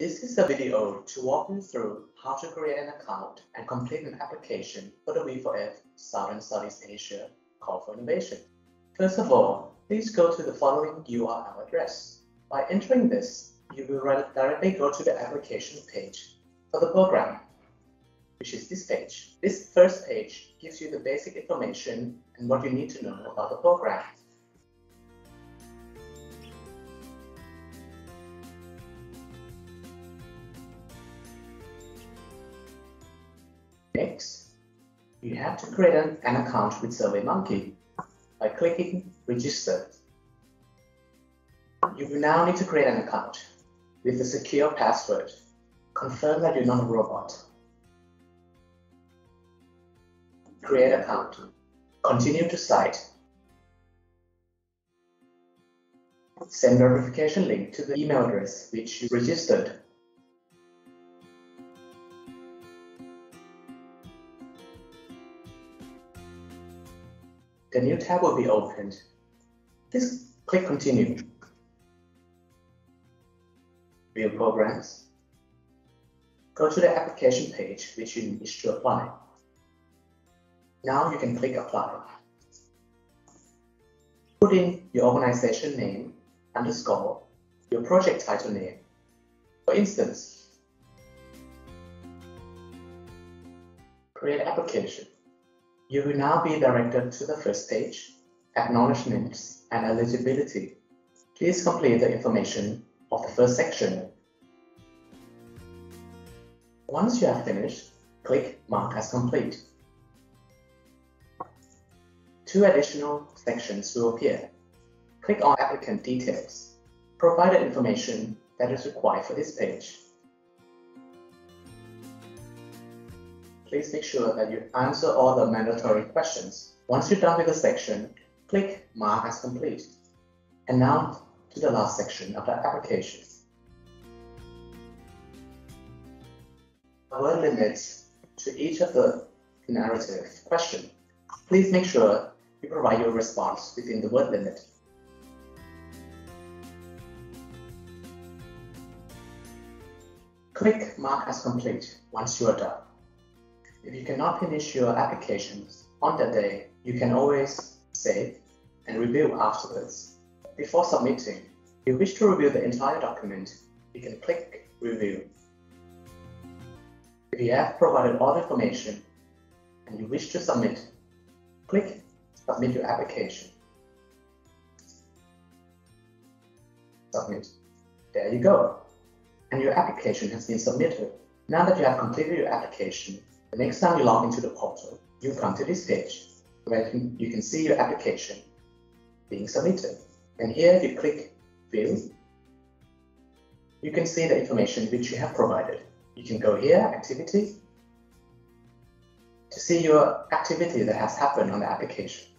This is a video to walk you through how to create an account and complete an application for the WE4F Southern Southeast Asia Call for Innovation. First of all, please go to the following URL address. By entering this, you will directly go to the application page for the program, which is this page. This first page gives you the basic information and what you need to know about the program. Next, you have to create an, account with SurveyMonkey by clicking Register. You will now need to create an account with a secure password. Confirm that you're not a robot. Create account. Continue to site. Send verification link to the email address which you registered. The new tab will be opened. Please click Continue. View Programs. Go to the application page which you wish to apply. Now you can click Apply. Put in your organization name, underscore, your project title name. For instance, create application. You will now be directed to the first page, Acknowledgements and Eligibility. Please complete the information of the first section. Once you have finished, click Mark as complete. Two additional sections will appear. Click on Applicant Details. Provide the information that is required for this page. Please make sure that you answer all the mandatory questions. Once you're done with the section, click Mark as complete. And now to the last section of the application. Word limits to each of the narrative question. Please make sure you provide your response within the word limit. Click Mark as complete once you are done. If you cannot finish your applications on that day, you can always save and review afterwards. Before submitting, if you wish to review the entire document, you can click Review. If you have provided all the information and you wish to submit, click Submit your application. Submit. There you go. And your application has been submitted. Now that you have completed your application, the next time you log into the portal, you come to this page where you can see your application being submitted. And here if you click View, you can see the information which you have provided. You can go here, Activity, to see your activity that has happened on the application.